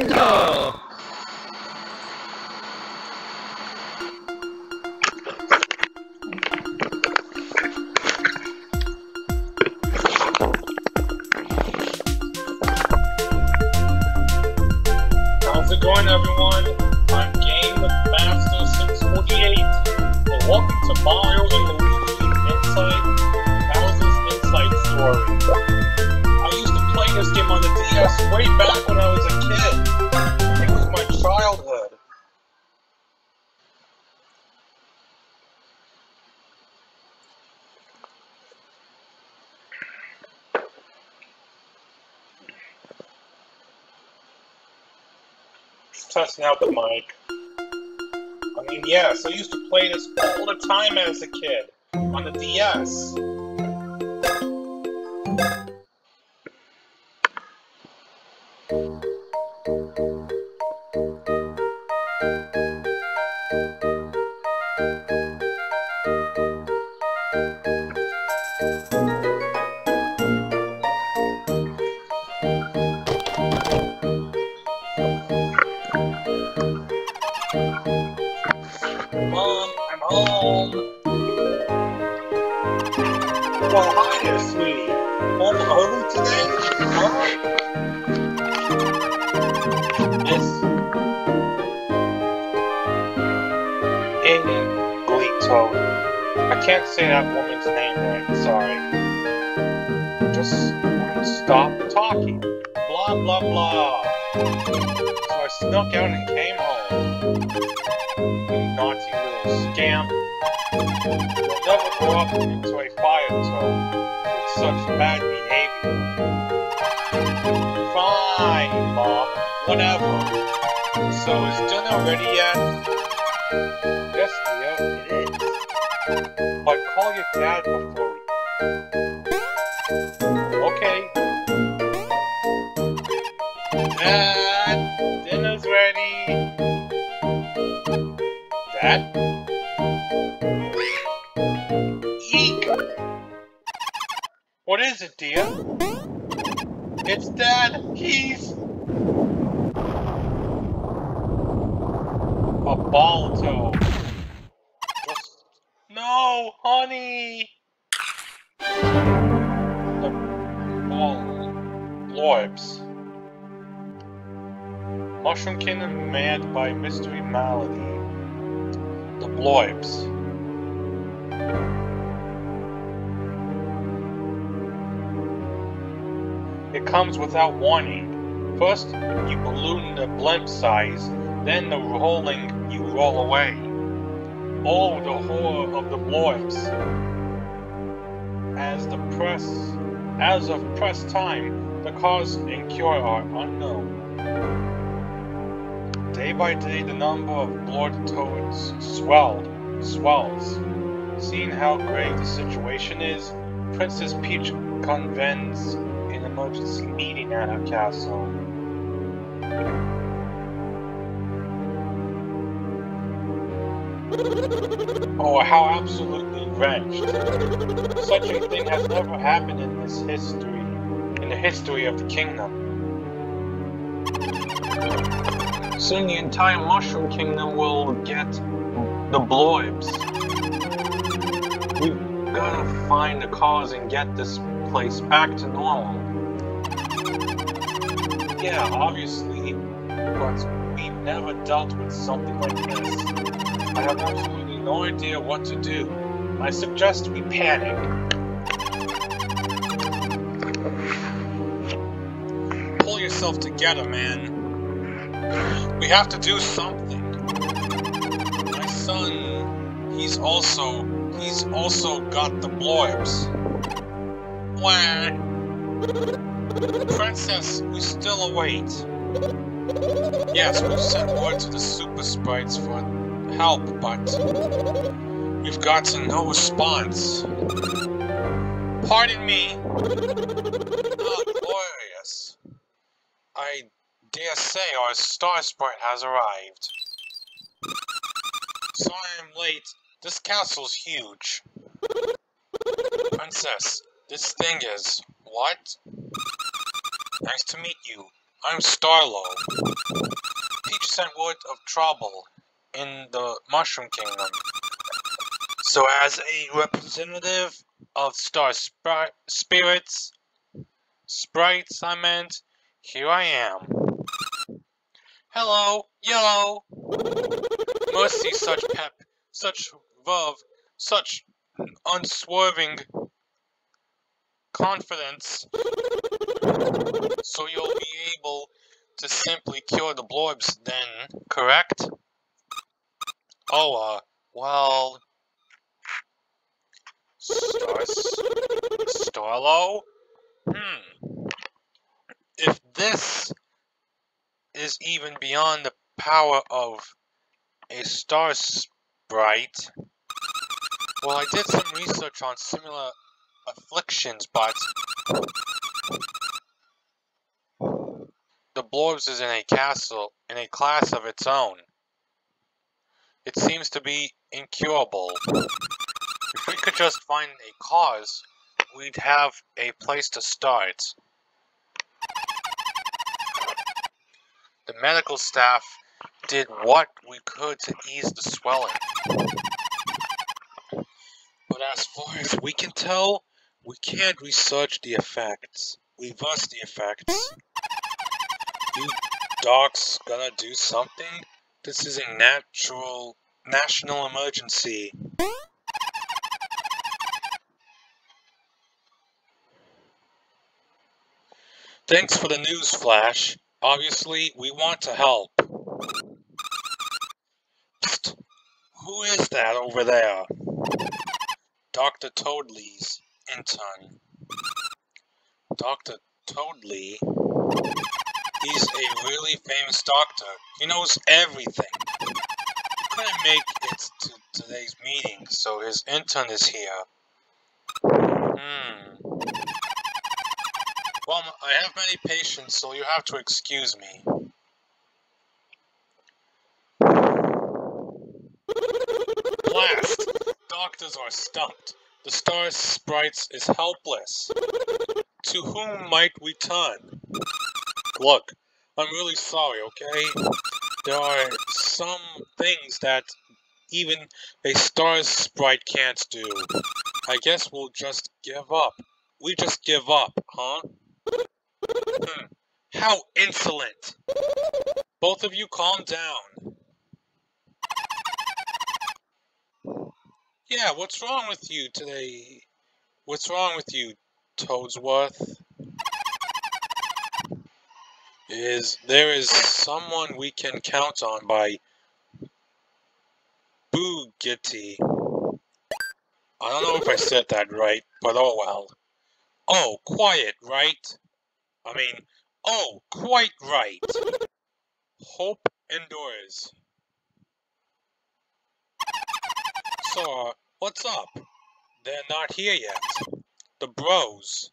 kingdom! Mic. I mean, yes, I used to play this all the time as a kid on the DS. Is ready yet? Yes, dear, it is. But call your dad before we... Okay. Dad, dinner's ready. Dad? Eek! What is it, dear? It's Dad! He's... A Balto. Just... No, honey! The ball... Blorbs. Mushroom Kingdom manned by Mystery Malady. The Blorbs. It comes without warning. First, you balloon the blimp size, then the rolling you roll away. Oh, the horror of the Blorbs. As the press, as of press time, the cause and cure are unknown. Day by day, the number of blood toads swelled, swells. Seeing how grave the situation is, Princess Peach convenes an emergency meeting at her castle. Oh, how absolutely wretched. Such a thing has never happened in this history, in the history of the kingdom. Soon the entire Mushroom Kingdom will get the Blorbs. We've gotta find the cause and get this place back to normal. Yeah, obviously, but we've never dealt with something like this. I have absolutely no idea what to do. I suggest we panic. Pull yourself together, man. We have to do something. My son, he's also, he's also got the blorbs. Wah. Princess, we still await. Yes, we've sent word to the super sprites for help, but we've gotten no response. Pardon me. Glorious. I dare say our star sprite has arrived. Sorry I'm late. This castle's huge. Princess, this thing is... What? Nice to meet you. I'm Starlow. Peach sent word of trouble in the Mushroom Kingdom. So as a representative of Star Spri Spirits, Sprites, I meant, here I am. Hello, Yellow! Mercy, such pep, such verve, such unswerving confidence. So you'll be able to simply cure the blorbs then, correct? Oh, uh, well... Stars... Starlow? Hmm. If this is even beyond the power of a star sprite, well, I did some research on similar afflictions, but the Blorbs is in a castle, in a class of its own. It seems to be incurable. If we could just find a cause, we'd have a place to start. The medical staff did what we could to ease the swelling. But as far as we can tell, we can't research the effects. Reverse the effects. You docs gonna do something? This is a natural national emergency. Thanks for the news, Flash. Obviously, we want to help. Psst. Who is that over there? Dr. Toadley's intern. Dr. Toadley? He's a really famous doctor. He knows everything. Couldn't make it to today's meeting, so his intern is here. Hmm. Well, I have many patients, so you have to excuse me. Blast! Doctors are stumped. The star sprites is helpless. To whom might we turn? Look, I'm really sorry, okay? There are some things that even a star sprite can't do. I guess we'll just give up. We just give up, huh? Hmm. How insolent! Both of you calm down. Yeah, what's wrong with you today? What's wrong with you, Toadsworth? Is there is someone we can count on by Boogity. I don't know if I said that right, but oh well. Oh, quiet, right? I mean, oh, quite right. Hope endures. So, uh, what's up? They're not here yet. The bros.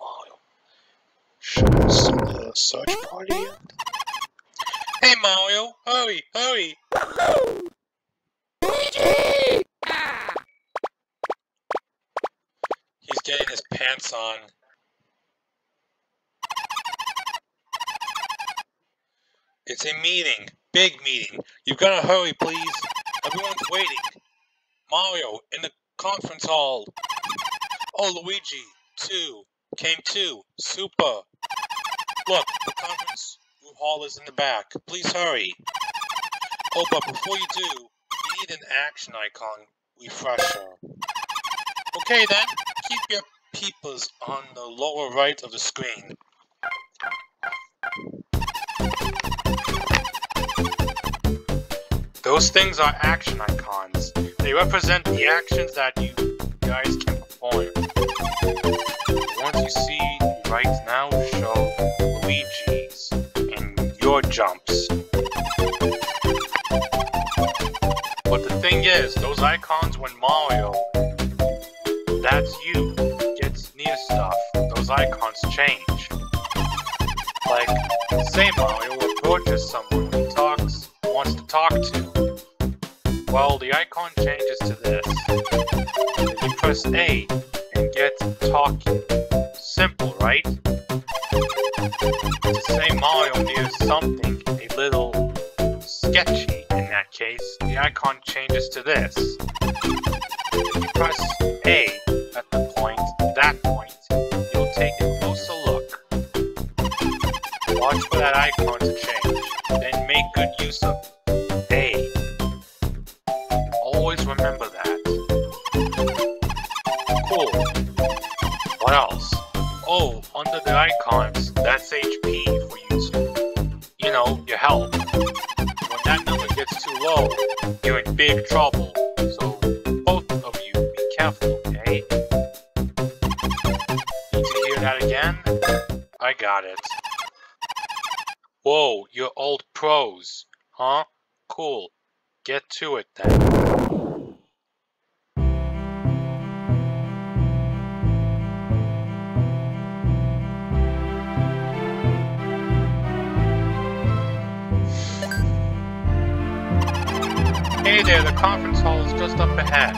Mario. Should the uh, search party yet? Hey Mario, hurry, hurry! Luigi! He's getting his pants on. It's a meeting. Big meeting. You've gotta hurry, please. Everyone's waiting. Mario, in the conference hall. Oh, Luigi, too. Came to. Super. Look, the conference hall is in the back. Please hurry. Oh, but before you do, we need an action icon refresher. Okay then, keep your peepers on the lower right of the screen. Those things are action icons. They represent the actions that you guys can perform. Once you see right now show Luigi's and your jumps. But the thing is, those icons when Mario, that's you, gets near stuff, those icons change. Like, say Mario approaches someone he talks, wants to talk to. Well, the icon changes to this. You press A and get talking. Simple, right? say Mario hears something a little sketchy in that case, the icon changes to this. You press A at the point, that point, you'll take a closer look. Watch for that icon to change, then make good use of A. the icons, that's HP for you to, you know, your health. When that number gets too low, you're in big trouble. So, both of you, be careful, okay? Need to hear that again? I got it. Whoa, you're old pros, huh? Cool. Get to it then. Hey there, the conference hall is just up ahead.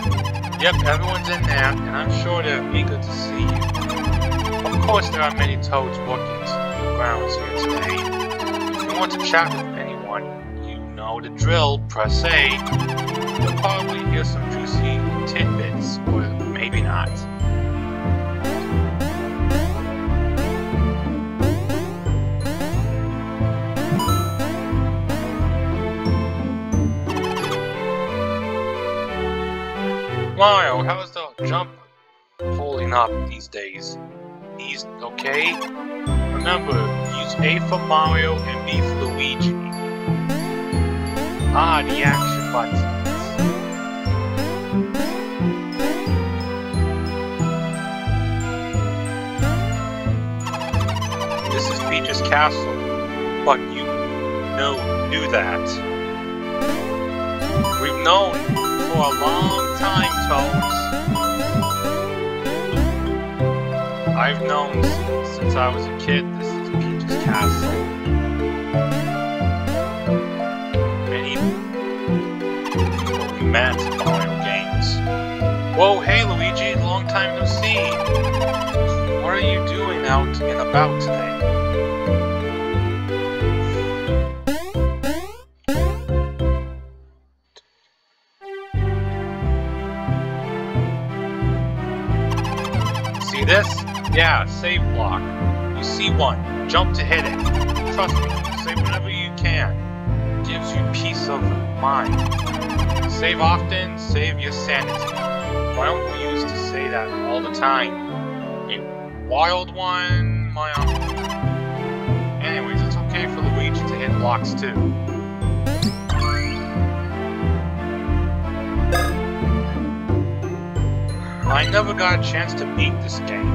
Yep, everyone's in there, and I'm sure they're eager to see you. Of course, there are many toads working the grounds here today. If you want to chat with anyone, you know the drill. Press A. You'll probably hear some juicy tidbits, or maybe not. Mario, how's the jump holding up these days? He's okay? Remember, use A for Mario and B for Luigi. Ah, the action buttons. This is Peach's castle, but you know knew that. We've known for a long time, Toads. I've known since I was a kid this is Peach's castle. Many we met in Mario games. Whoa, hey Luigi, long time no see. What are you doing out and about today? Save block. You see one, jump to hit it. Trust me, save whenever you can. gives you peace of mind. Save often, save your sanity. Why don't used to say that all the time? In Wild One, my uncle. Anyways, it's okay for Luigi to hit blocks too. I never got a chance to beat this game.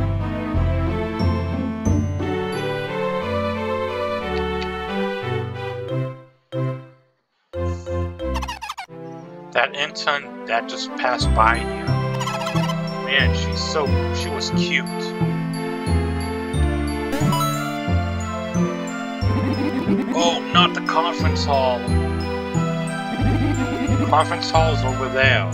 That that just passed by here. Man, she's so she was cute. Oh, not the conference hall. Conference hall is over there.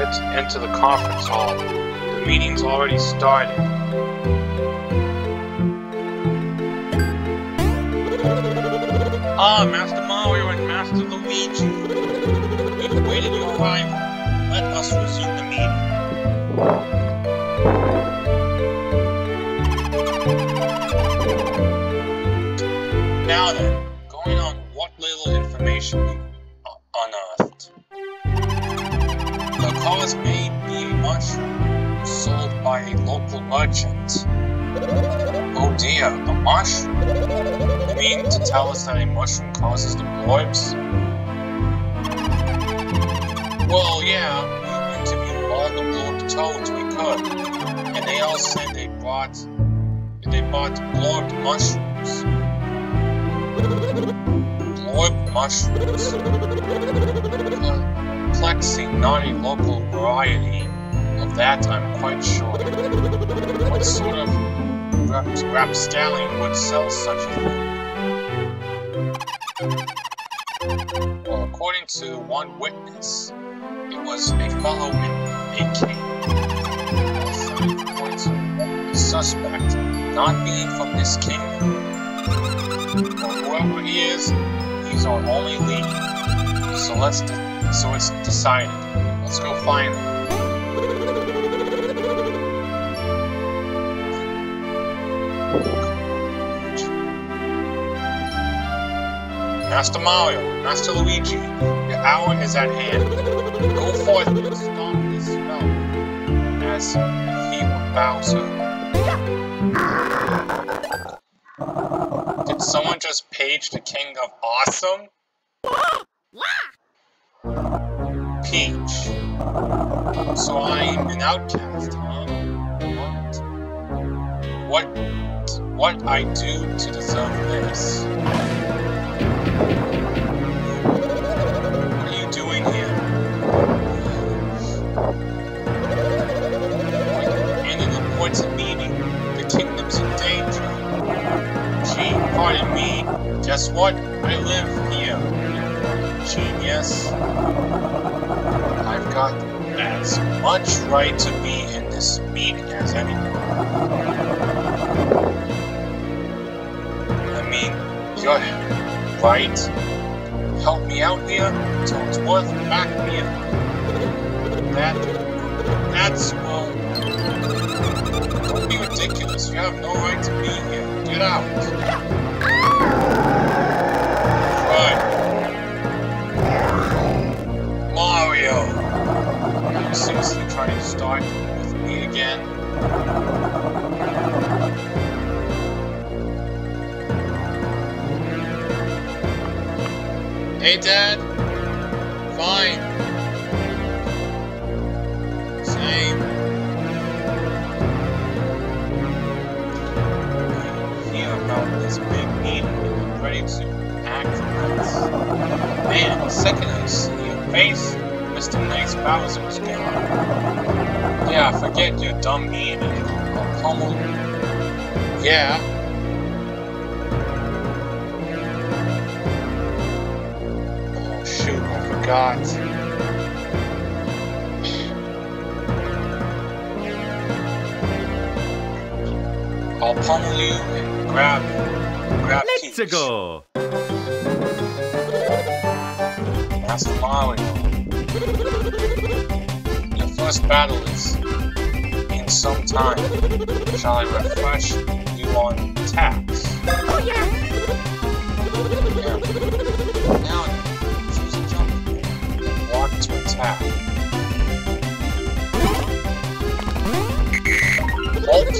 It's into the conference hall. The meeting's already started. Ah, Master Mario and Master Luigi. We've awaited your arrival. Let us resume the meeting. Now then, going on what little information you unearthed. The cause may be a mushroom sold by a local merchant. Oh dear, a mushroom? Mean to tell us that a mushroom causes the blorbs? Well, yeah, we interviewed all the blorb toads we could, and they all said they bought they bought blorb mushrooms. Blorb mushrooms. Uh, Plexi, not a local variety. Of that, I'm quite sure. What sort of rap- rapscallion would sell such a thing? According to one witness, it was a fellow a. To the suspect not being from this kingdom. Or whoever he is, he's our only lead. So let's so it's decided. Let's go find him. Master Mario, Master Luigi, hour is at hand. Go forth and stop this spell, as he were Bowser. Did someone just page the King of Awesome? Peach. So I'm an outcast, huh? What? What? What I do to deserve this? Pardon me. Guess what? I live here. Genius. I've got as much right to be in this meeting as anyone. I mean, you're right. Help me out here till it's worth back me up. That, that's, well, don't be ridiculous. You have no right to be here. Get out. Trying to start with me again? Hey, Dad. Fine. Same. Hear about this big meeting and I'm ready to act on this. Man, the second I see your face, Mr. Nice Bowser's gone. Yeah, forget your dumb meeting. I'll pummel you. Yeah. Oh shoot, I forgot. I'll pummel you and grab grab Let's Peach. go. Master Mario. Your first battle is some time. Shall I refresh you on attacks? Oh yeah! Yeah. Now then, choose a jump. Walk to attack. Hold.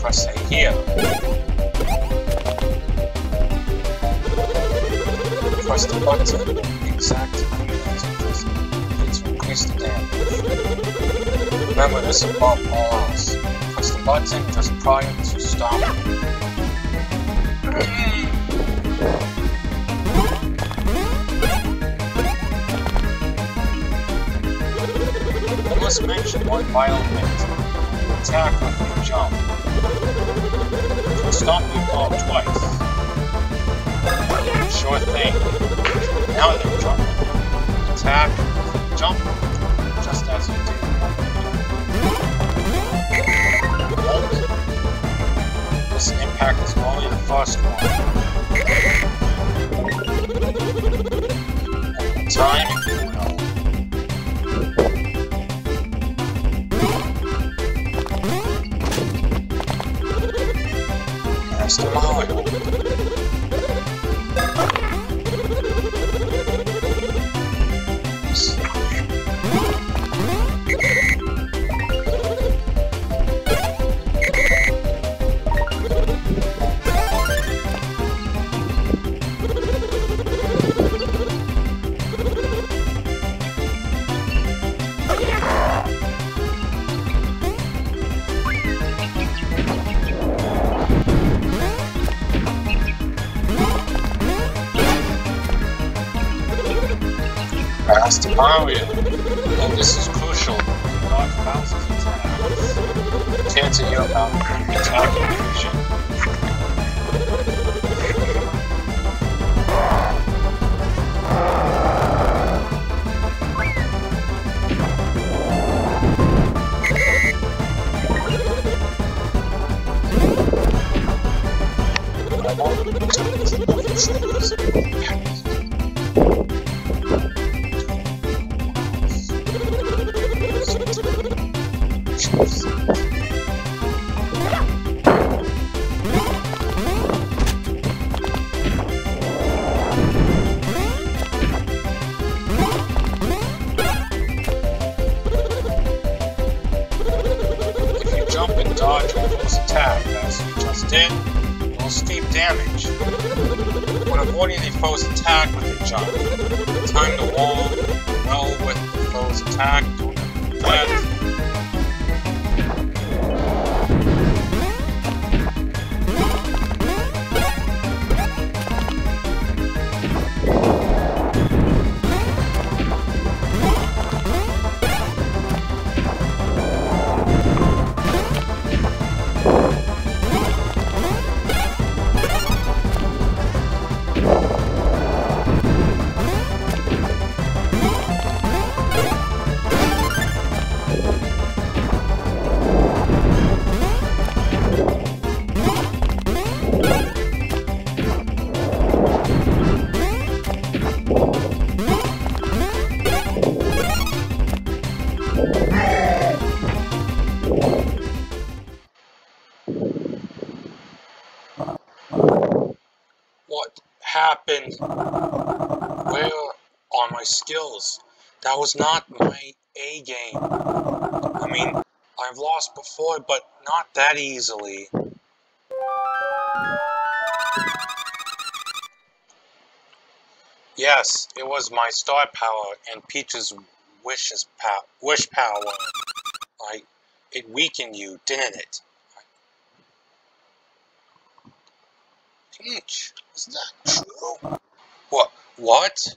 Press A here. Press the button exact time you want to press to increase the damage. Remember this above all else. Press the button just prior to stop. I must mention one vital hint. Attack with your jump. Stop your ball twice. Sure thing. Now then, jump. Attack, Impact is only the first one. Time my skills? That was not my A game. I mean, I've lost before, but not that easily. Yes, it was my star power and Peach's wishes pow wish power. I, it weakened you, didn't it? Peach, is that true? What? What?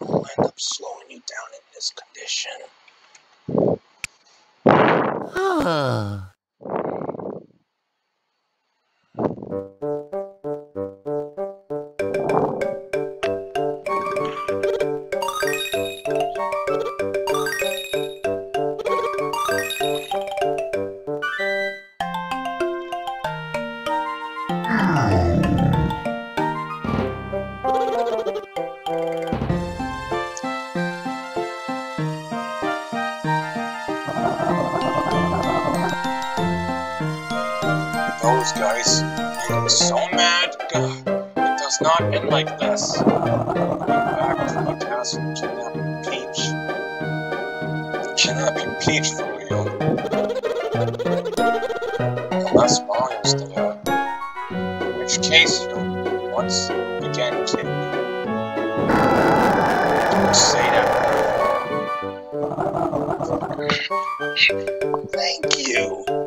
will end up slowing you down in this condition. Huh. Those guys. I'm so mad. God, it does not end like this. Back to the castle, kidnapping Peach. Kidnapping Peach for real. Unless Mario's there. In which case, you'll once again kill me. Don't say that. Thank you.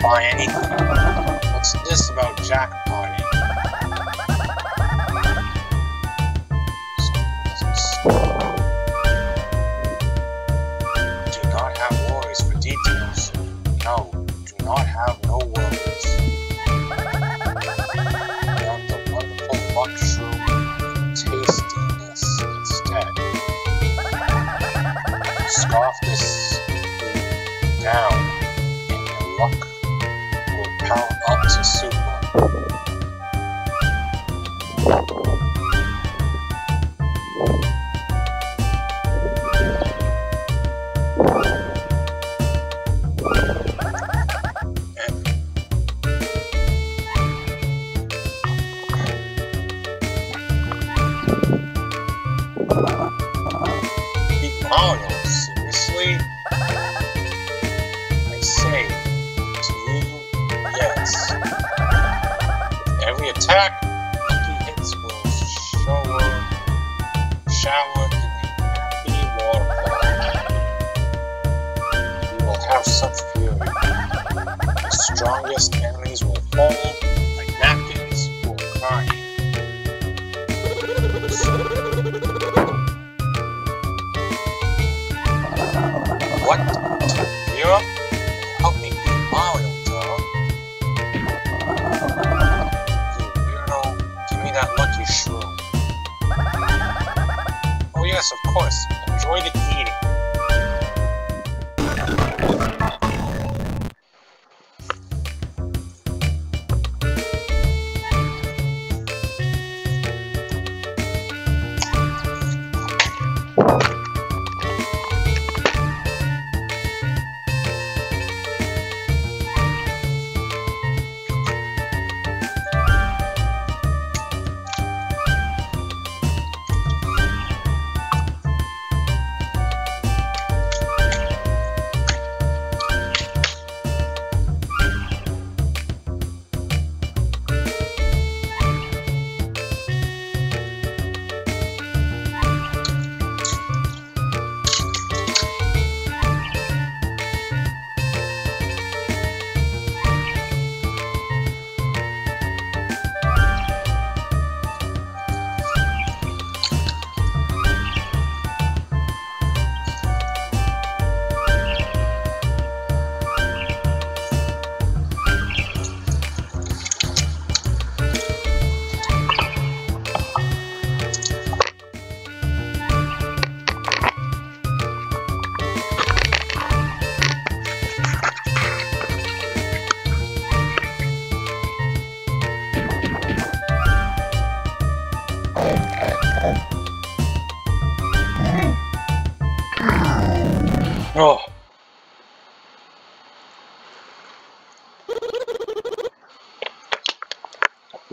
buy anything. What's this about jackpotting?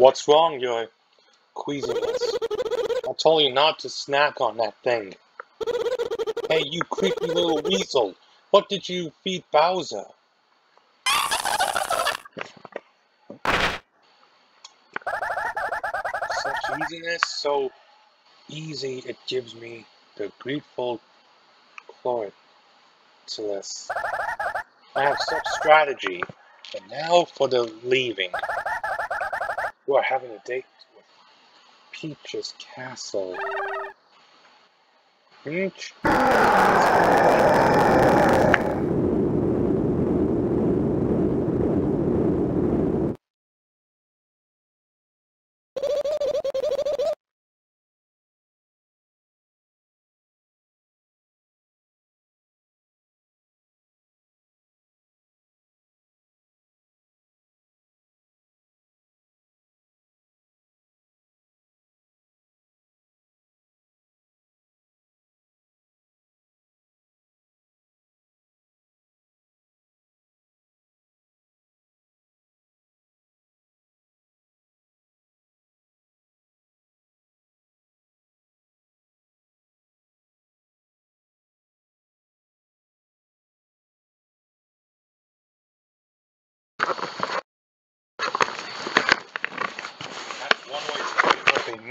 What's wrong, your queasiness? I told you not to snack on that thing. Hey, you creepy little weasel. What did you feed Bowser? Such easiness, so easy it gives me the grateful Chlorillus. I have such strategy. but now for the leaving. We're having a date with Peach's Castle. Peach?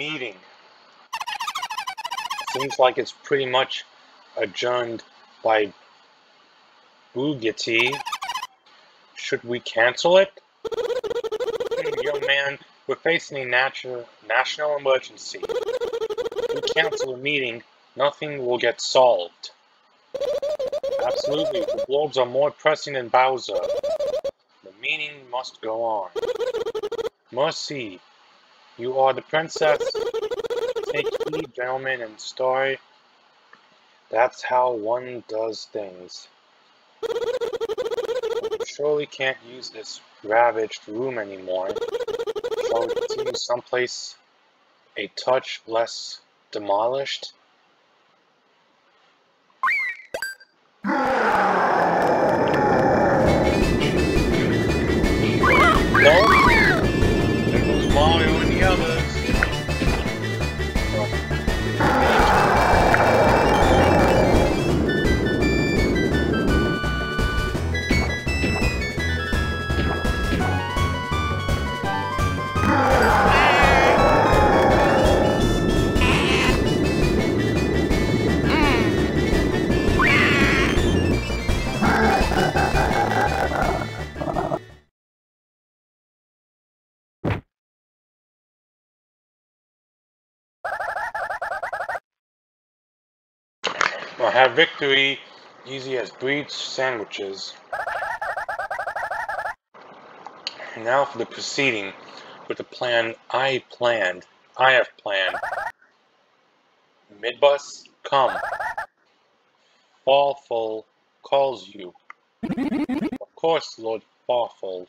Meeting. Seems like it's pretty much adjourned by Boogity. Should we cancel it? Young man, we're facing a natural, national emergency. If we cancel a meeting, nothing will get solved. Absolutely, the Blorbs are more pressing than Bowser. The meeting must go on. Mercy, you are the princess. Take heed, gentlemen, and story. That's how one does things. We surely can't use this ravaged room anymore. Shall we continue someplace a touch less demolished? Have victory easy as breech sandwiches. Now for the proceeding with the plan I planned. I have planned. Midbus, come. Fawful calls you. Of course, Lord Fawful.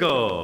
go!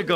Let's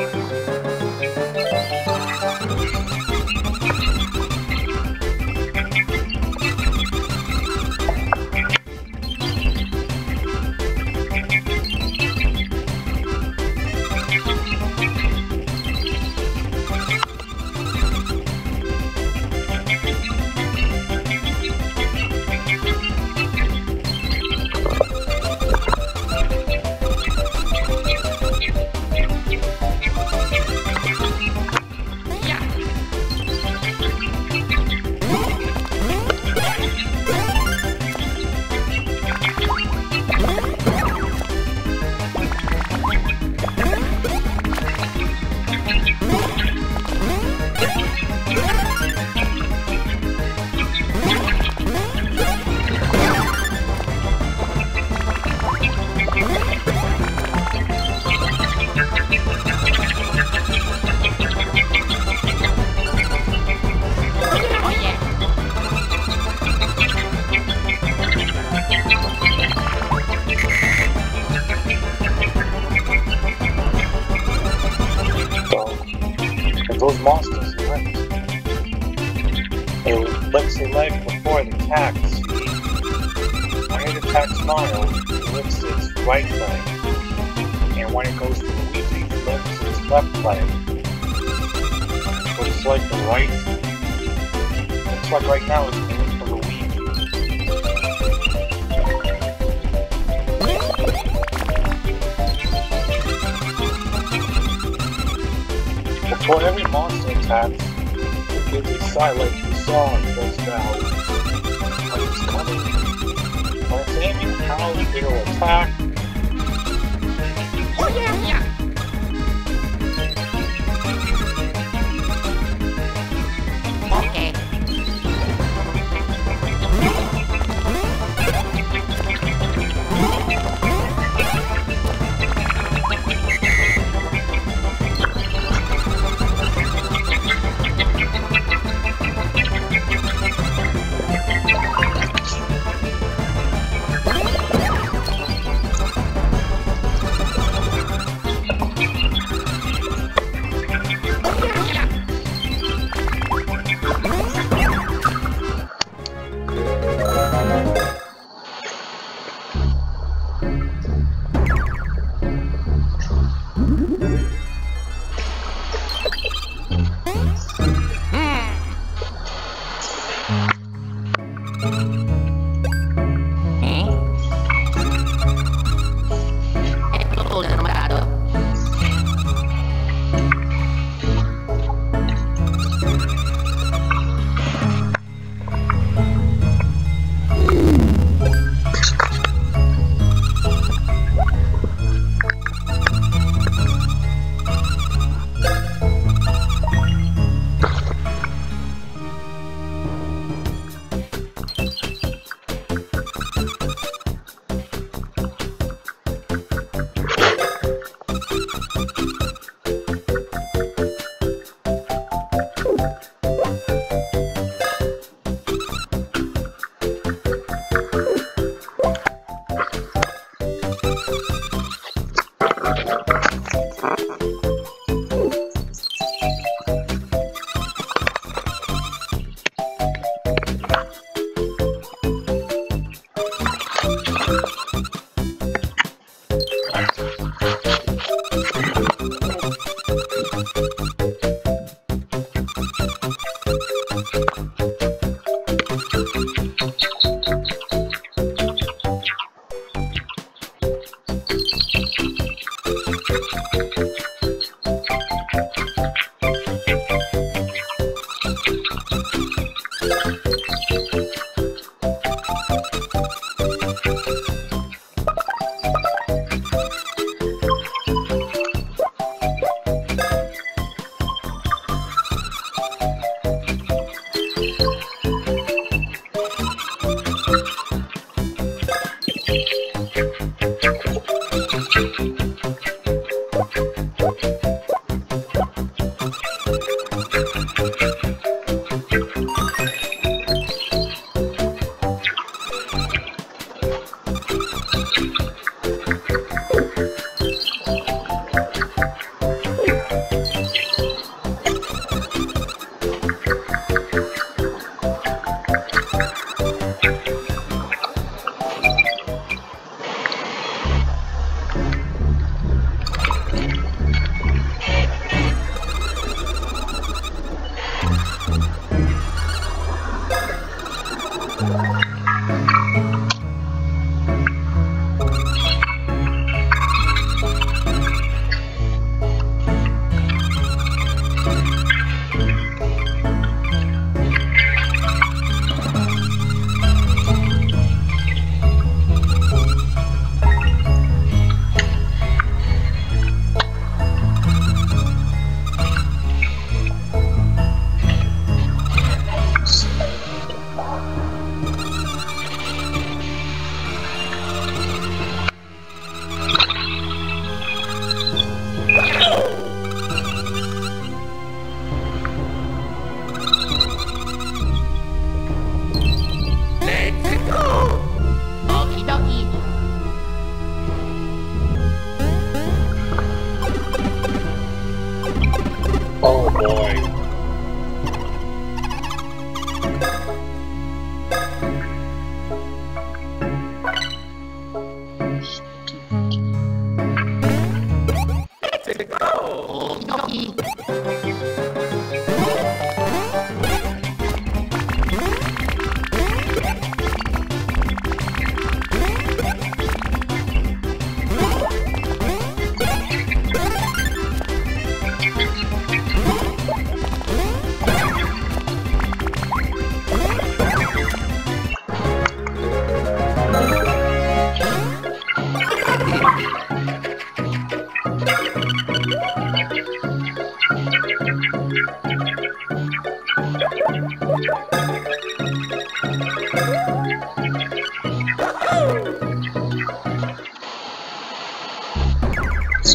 なるほど。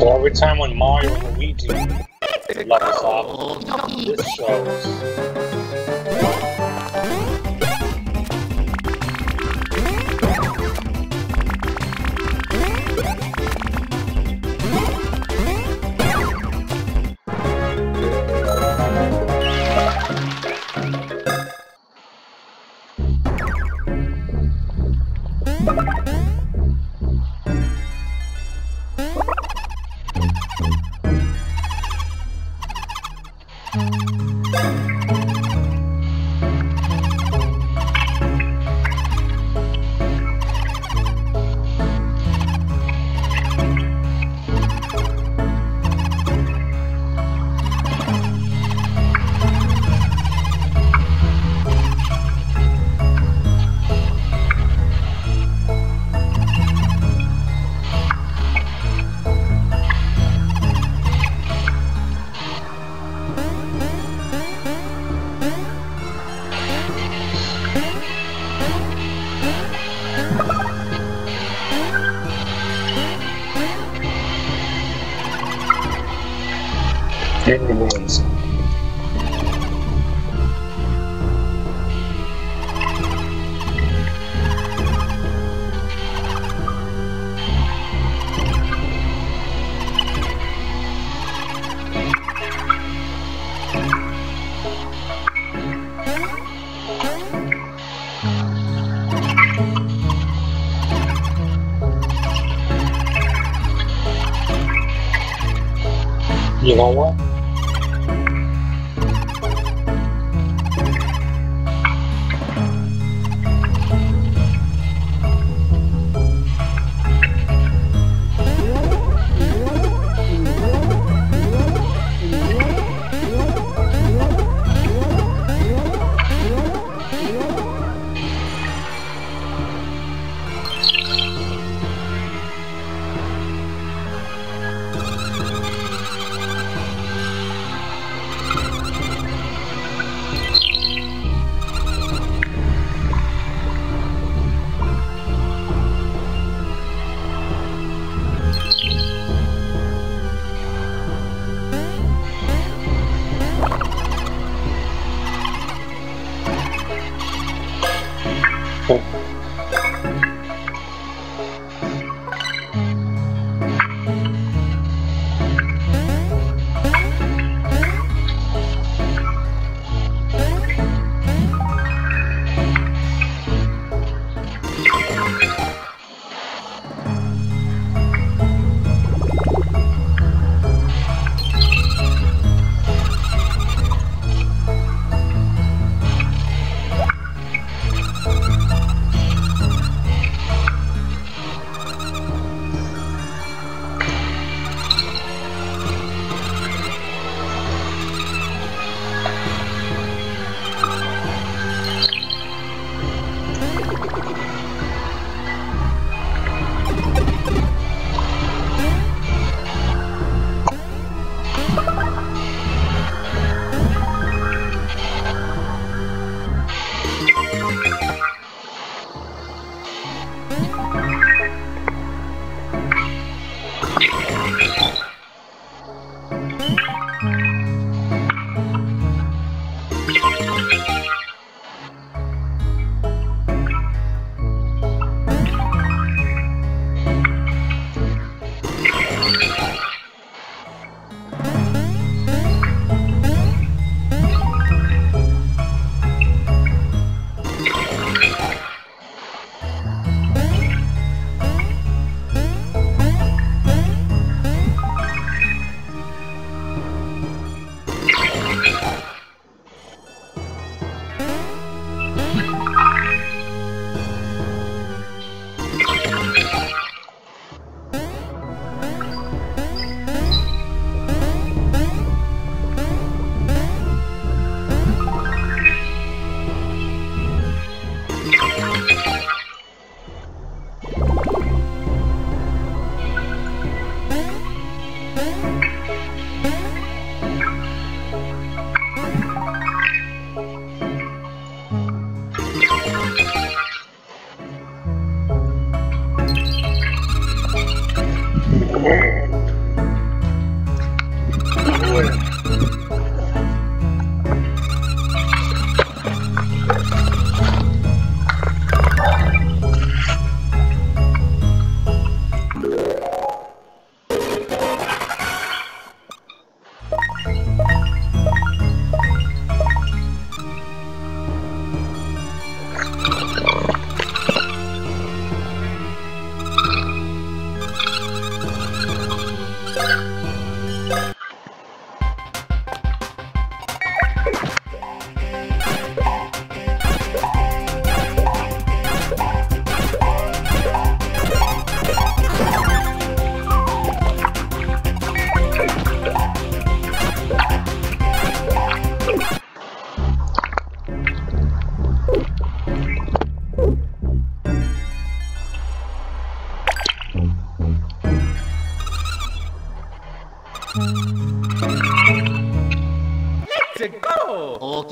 So every time when Mario and Luigi levels up, this shows.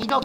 Go!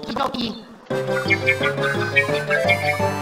Go! オ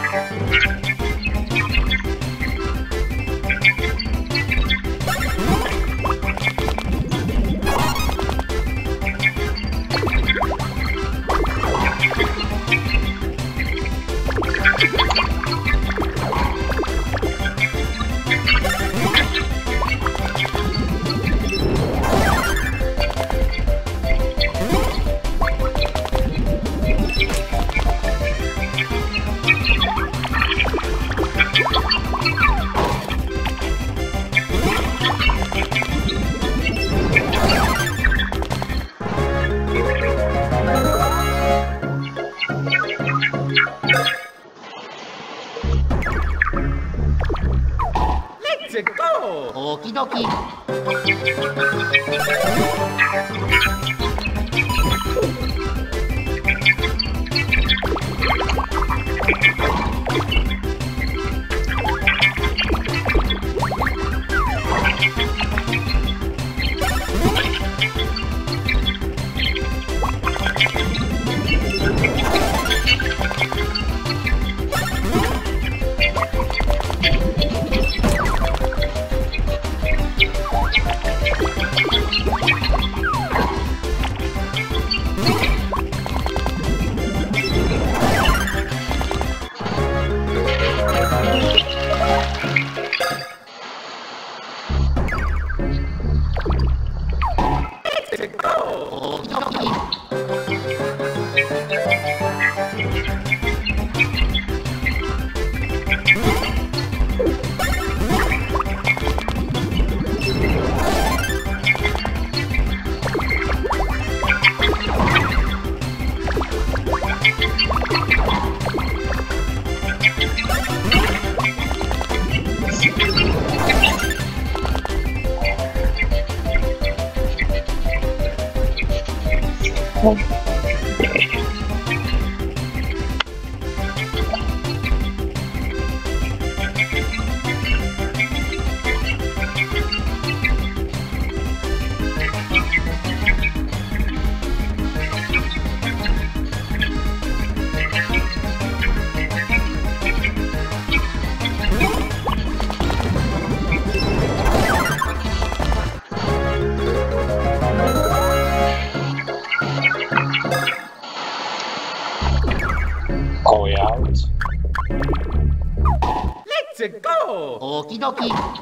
一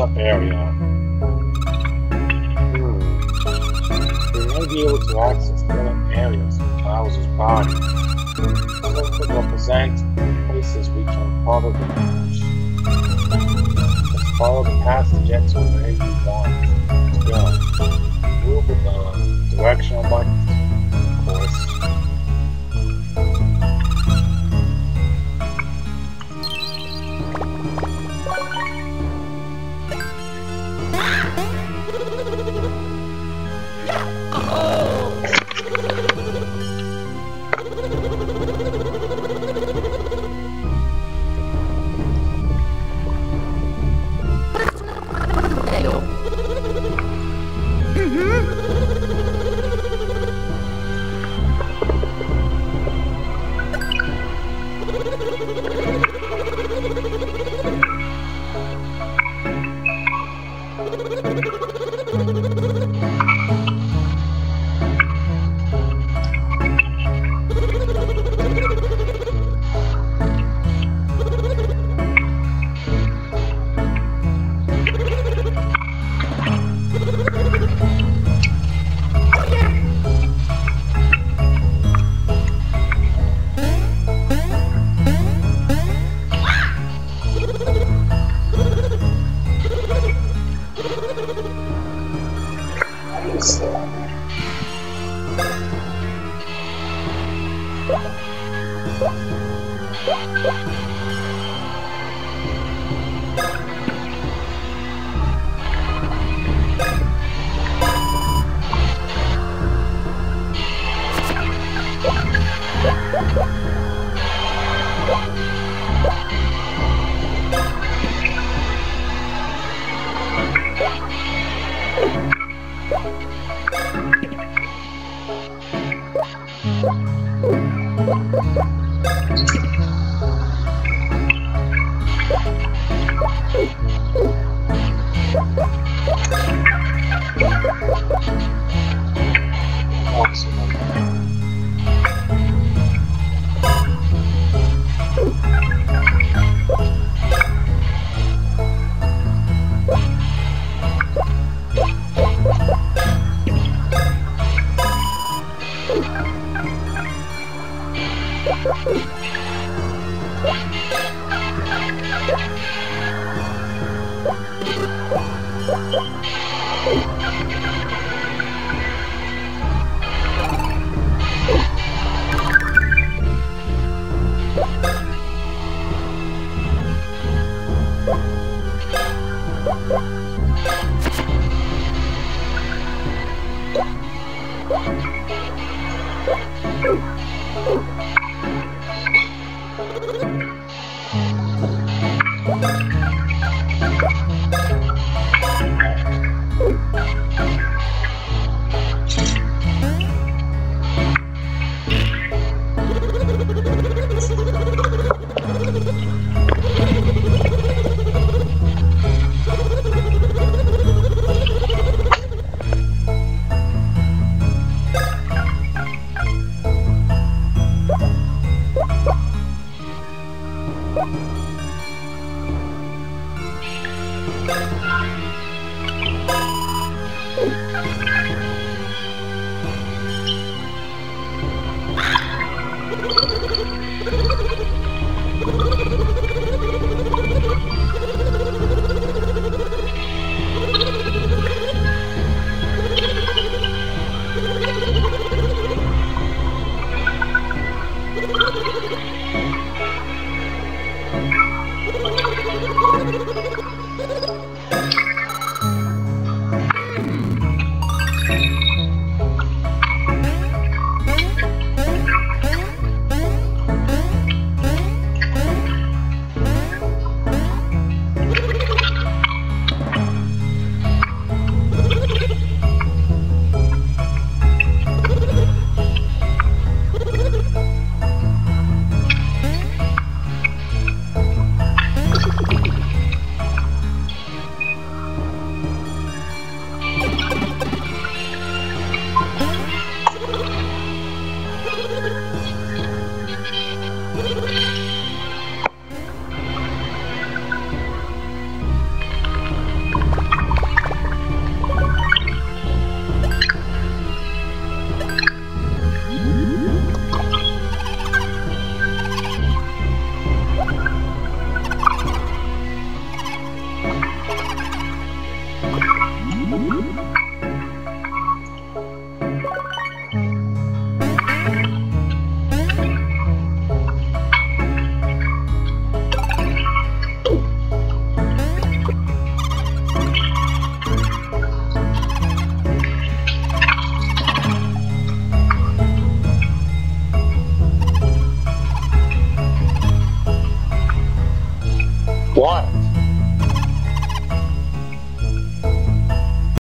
up area.